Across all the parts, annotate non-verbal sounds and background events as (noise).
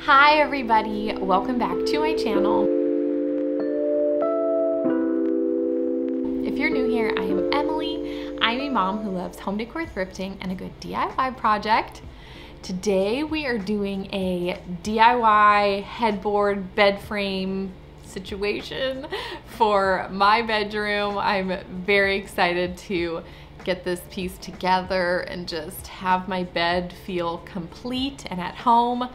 Hi everybody, welcome back to my channel. If you're new here, I am Emily. I'm a mom who loves home decor thrifting and a good DIY project. Today we are doing a DIY headboard bed frame situation for my bedroom. I'm very excited to get this piece together and just have my bed feel complete and at home.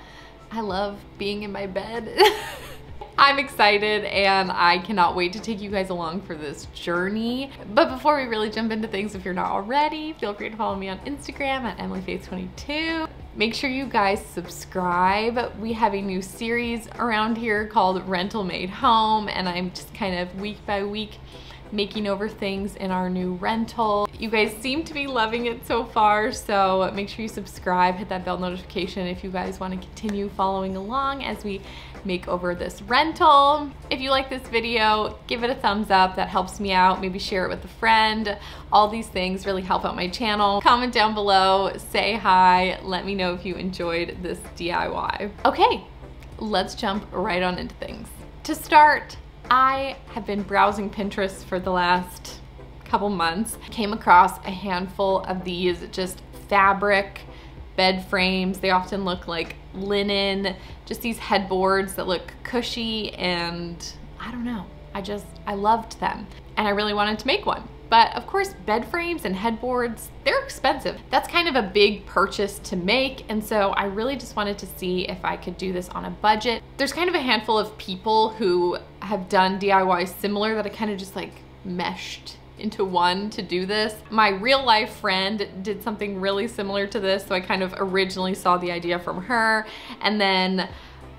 I love being in my bed. (laughs) I'm excited and I cannot wait to take you guys along for this journey. But before we really jump into things, if you're not already, feel free to follow me on Instagram at EmilyFaith22. Make sure you guys subscribe. We have a new series around here called Rental Made Home and I'm just kind of week by week making over things in our new rental. You guys seem to be loving it so far, so make sure you subscribe, hit that bell notification if you guys want to continue following along as we make over this rental. If you like this video, give it a thumbs up. That helps me out. Maybe share it with a friend. All these things really help out my channel. Comment down below, say hi, let me know if you enjoyed this DIY. Okay, let's jump right on into things. To start, I have been browsing Pinterest for the last couple months. Came across a handful of these just fabric bed frames. They often look like linen, just these headboards that look cushy and I don't know. I just, I loved them and I really wanted to make one. But of course, bed frames and headboards, they're expensive. That's kind of a big purchase to make. And so I really just wanted to see if I could do this on a budget. There's kind of a handful of people who have done DIY similar that I kind of just like meshed into one to do this. My real life friend did something really similar to this. So I kind of originally saw the idea from her. And then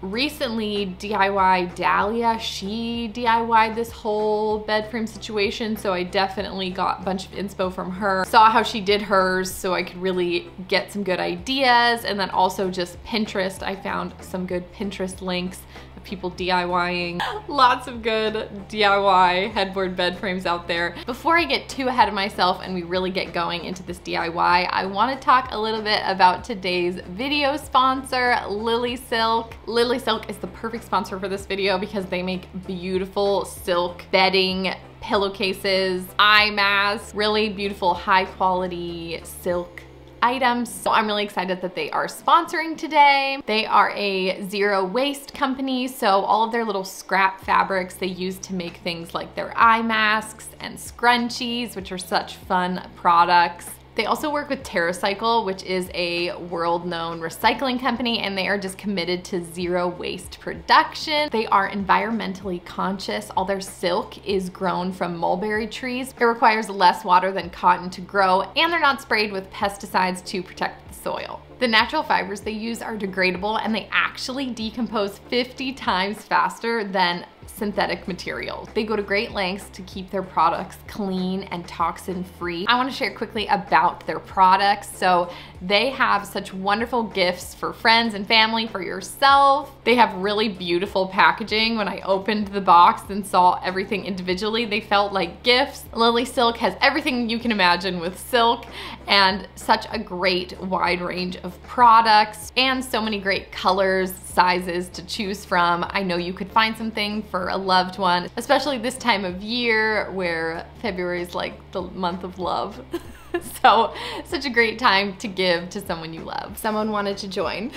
recently DIY Dahlia, she DIY'd this whole bed frame situation. So I definitely got a bunch of inspo from her. Saw how she did hers so I could really get some good ideas. And then also just Pinterest, I found some good Pinterest links people DIYing. Lots of good DIY headboard bed frames out there. Before I get too ahead of myself and we really get going into this DIY, I wanna talk a little bit about today's video sponsor, Lily Silk. Lily Silk is the perfect sponsor for this video because they make beautiful silk bedding pillowcases, eye masks, really beautiful high quality silk items. So I'm really excited that they are sponsoring today. They are a zero waste company. So all of their little scrap fabrics they use to make things like their eye masks and scrunchies, which are such fun products. They also work with TerraCycle, which is a world-known recycling company, and they are just committed to zero waste production. They are environmentally conscious. All their silk is grown from mulberry trees. It requires less water than cotton to grow, and they're not sprayed with pesticides to protect the soil. The natural fibers they use are degradable and they actually decompose 50 times faster than synthetic materials. They go to great lengths to keep their products clean and toxin free. I wanna share quickly about their products. So they have such wonderful gifts for friends and family, for yourself. They have really beautiful packaging. When I opened the box and saw everything individually, they felt like gifts. Lily Silk has everything you can imagine with silk and such a great wide range of products and so many great colors, sizes to choose from. I know you could find something for a loved one, especially this time of year where February is like the month of love. (laughs) so such a great time to give to someone you love. Someone wanted to join.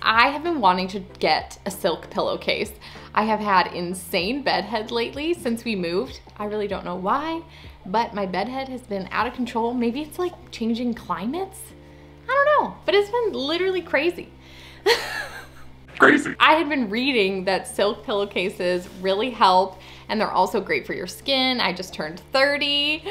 I have been wanting to get a silk pillowcase. I have had insane bedhead lately since we moved. I really don't know why, but my bedhead has been out of control. Maybe it's like changing climates? I don't know, but it's been literally crazy. (laughs) crazy. I had been reading that silk pillowcases really help and they're also great for your skin. I just turned 30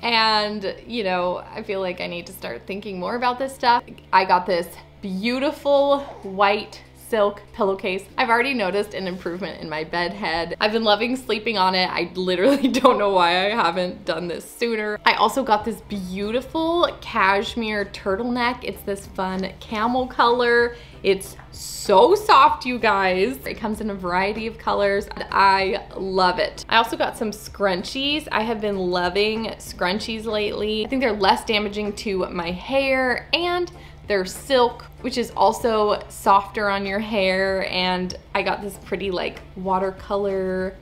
and you know, I feel like I need to start thinking more about this stuff. I got this beautiful white silk pillowcase. I've already noticed an improvement in my bed head. I've been loving sleeping on it. I literally (laughs) don't know why I haven't done this sooner. I also got this beautiful cashmere turtleneck. It's this fun camel color. It's so soft, you guys. It comes in a variety of colors. I love it. I also got some scrunchies. I have been loving scrunchies lately. I think they're less damaging to my hair and They're silk, which is also softer on your hair. And I got this pretty like watercolor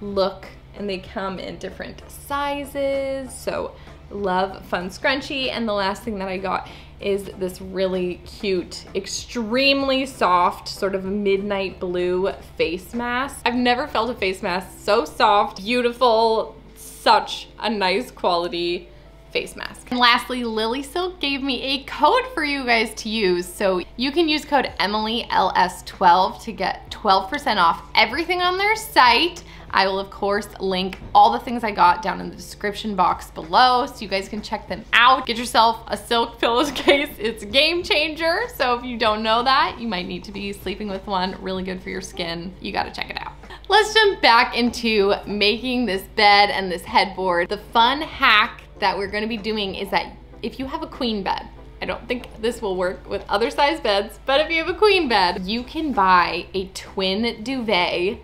look and they come in different sizes. So love fun scrunchie. And the last thing that I got is this really cute, extremely soft, sort of midnight blue face mask. I've never felt a face mask so soft, beautiful, such a nice quality face mask. And lastly, Lily Silk gave me a code for you guys to use. So you can use code EmilyLS12 to get 12% off everything on their site. I will of course link all the things I got down in the description box below so you guys can check them out. Get yourself a silk (laughs) pillowcase. It's a game changer. So if you don't know that, you might need to be sleeping with one. Really good for your skin. You gotta check it out. Let's jump back into making this bed and this headboard. The fun hack that we're gonna be doing is that if you have a queen bed, I don't think this will work with other size beds, but if you have a queen bed, you can buy a twin duvet.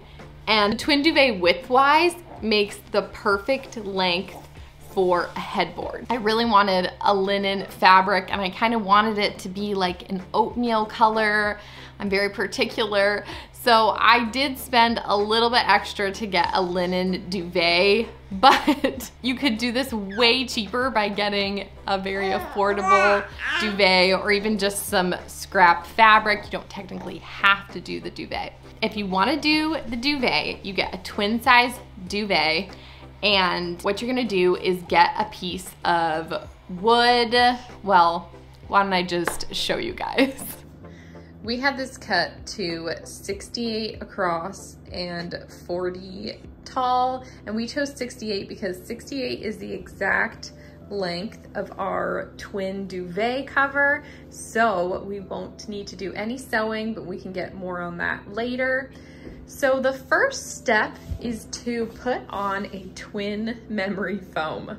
And the twin duvet width-wise makes the perfect length for a headboard. I really wanted a linen fabric and I kind of wanted it to be like an oatmeal color. I'm very particular. So I did spend a little bit extra to get a linen duvet, (laughs) but you could do this way cheaper by getting a very affordable duvet or even just some scrap fabric. You don't technically have to do the duvet. If you wanna do the duvet, you get a twin size duvet and what you're gonna do is get a piece of wood. Well, why don't I just show you guys? (laughs) We have this cut to 68 across and 40 tall, and we chose 68 because 68 is the exact length of our twin duvet cover, so we won't need to do any sewing, but we can get more on that later. So the first step is to put on a twin memory foam.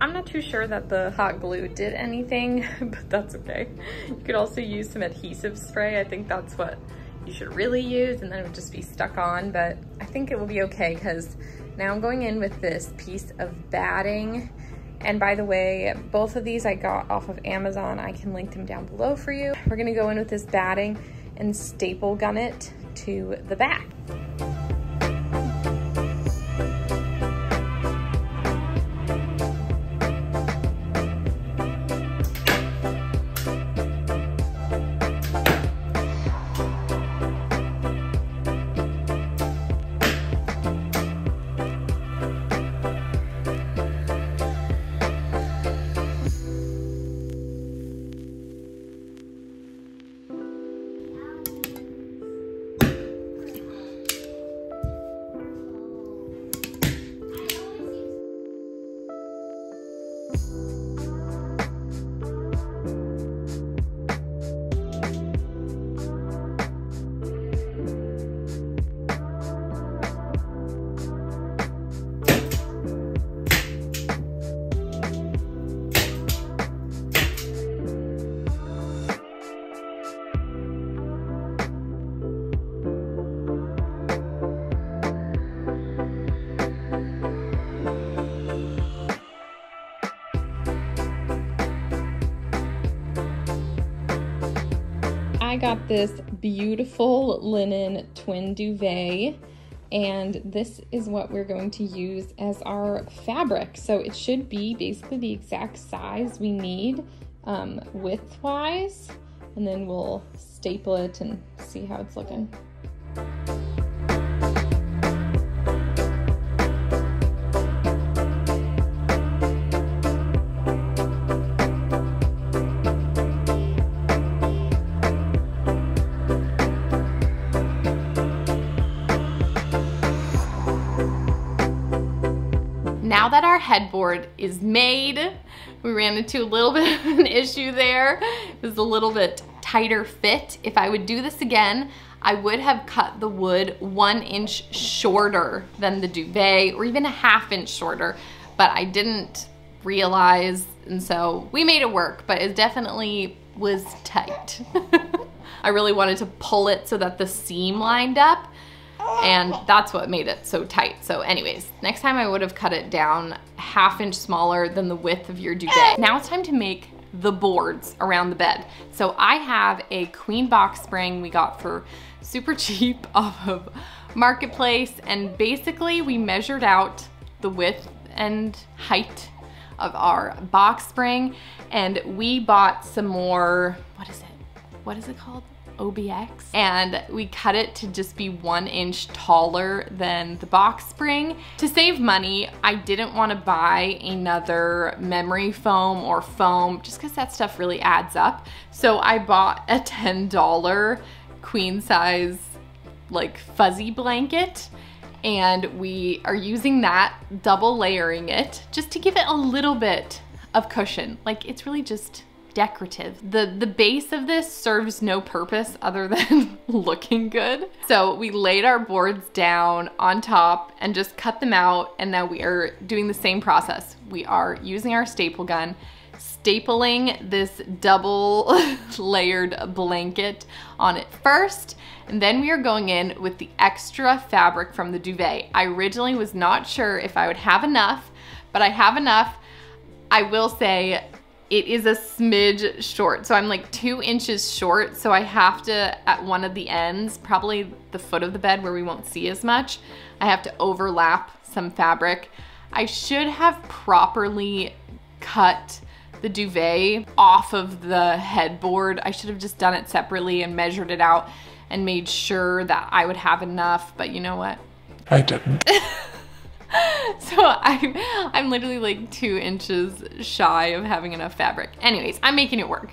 I'm not too sure that the hot glue did anything, (laughs) but that's okay. You could also use some adhesive spray. I think that's what you should really use and then it would just be stuck on, but I think it will be okay because now I'm going in with this piece of batting. And by the way, both of these I got off of Amazon. I can link them down below for you. We're gonna go in with this batting and staple gun it to the back. Got this beautiful linen twin duvet and this is what we're going to use as our fabric. So it should be basically the exact size we need um, width-wise and then we'll staple it and see how it's looking. Headboard is made, we ran into a little (laughs) bit of an issue there. It was a little bit tighter fit. If I would do this again, I would have cut the wood one inch shorter than the duvet or even a half inch shorter, but I didn't realize and so we made it work, but it definitely was tight. (laughs) I really wanted to pull it so that the seam lined up, and that's what made it so tight. So anyways, next time I would have cut it down half inch smaller than the width of your duvet. Now it's time to make the boards around the bed. So I have a queen box spring we got for super cheap (laughs) off of Marketplace and basically we measured out the width and height of our box spring and we bought some more, what is it? What is it called? OBX and we cut it to just be one inch taller than the box spring. To save money, I didn't want to buy another memory foam or foam just because that stuff really adds up. So I bought a $10 queen size like fuzzy blanket and we are using that, double layering it, just to give it a little bit of cushion. Like it's really just decorative. The, the base of this serves no purpose other (laughs) than looking good. So we laid our boards down on top and just cut them out and now we are doing the same process. We are using our staple gun, stapling this double (laughs) layered blanket on it first and then we are going in with the extra fabric from the duvet. I originally was not sure if I would have enough, but I have enough. I will say it is a smidge short. So I'm like two inches short. So I have to, at one of the ends, probably the foot of the bed where we won't see as much, I have to overlap some fabric. I should have properly cut the duvet off of the headboard. I should have just done it separately and measured it out and made sure that I would have enough, but you know what? I didn't. (laughs) (laughs) so I'm, I'm literally like two inches shy of having enough fabric. Anyways, I'm making it work.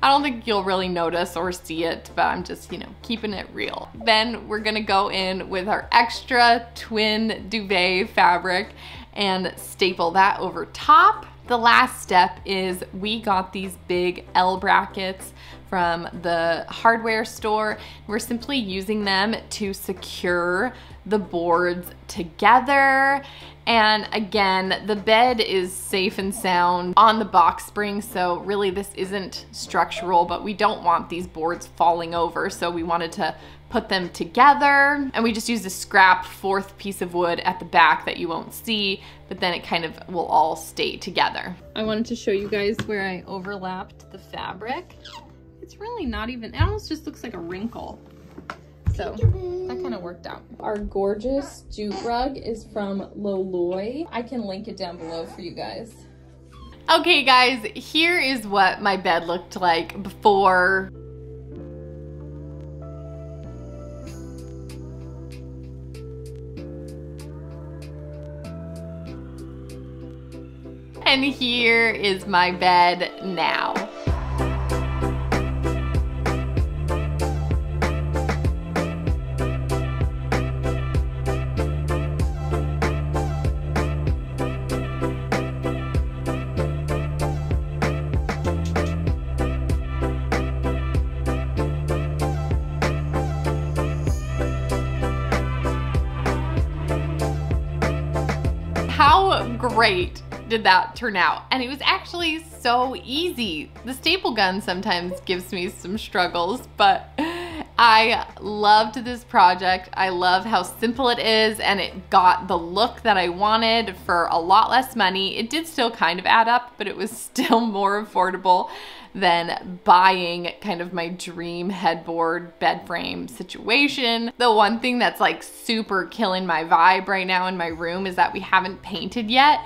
I don't think you'll really notice or see it, but I'm just, you know, keeping it real. Then we're gonna go in with our extra twin duvet fabric and staple that over top. The last step is we got these big L brackets from the hardware store. We're simply using them to secure the boards together. And again, the bed is safe and sound on the box spring, so really this isn't structural, but we don't want these boards falling over, so we wanted to put them together. And we just used a scrap fourth piece of wood at the back that you won't see, but then it kind of will all stay together. I wanted to show you guys where I overlapped the fabric. It's really not even, it almost just looks like a wrinkle. So that kind of worked out. Our gorgeous jute rug is from Loloi. I can link it down below for you guys. Okay guys, here is what my bed looked like before And here is my bed now. Great did that turn out? And it was actually so easy. The staple gun sometimes gives me some struggles, but I loved this project. I love how simple it is and it got the look that I wanted for a lot less money. It did still kind of add up, but it was (laughs) still more affordable than buying kind of my dream headboard bed frame situation. The one thing that's like super killing my vibe right now in my room is that we haven't painted yet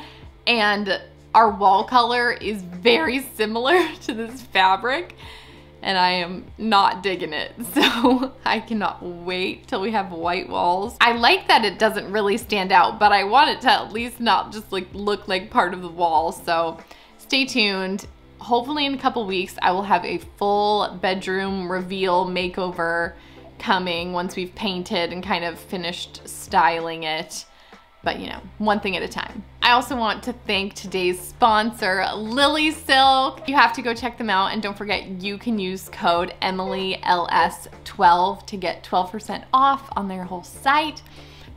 and our wall color is very similar (laughs) to this fabric and I am not digging it. (laughs) So I cannot wait till we have white walls. I like that it doesn't really stand out, but I want it to at least not just like look like part of the wall. So stay tuned. Hopefully in a couple weeks, I will have a full bedroom reveal makeover coming once we've painted and kind of finished styling it but you know, one thing at a time. I also want to thank today's sponsor, Lily Silk. You have to go check them out and don't forget you can use code EmilyLS12 to get 12% off on their whole site.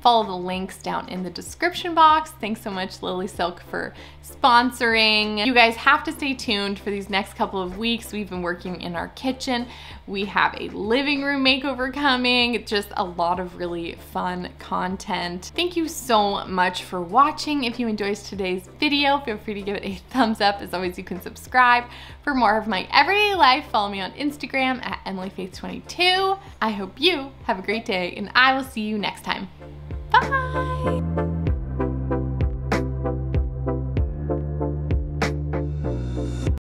follow the links down in the description box. Thanks so much Lily Silk for sponsoring. You guys have to stay tuned for these next couple of weeks. We've been working in our kitchen. We have a living room makeover coming, just a lot of really fun content. Thank you so much for watching. If you enjoyed today's video, feel free to give it a thumbs up. As always, you can subscribe for more of my everyday life. Follow me on Instagram at EmilyFaith22. I hope you have a great day and I will see you next time. Bye!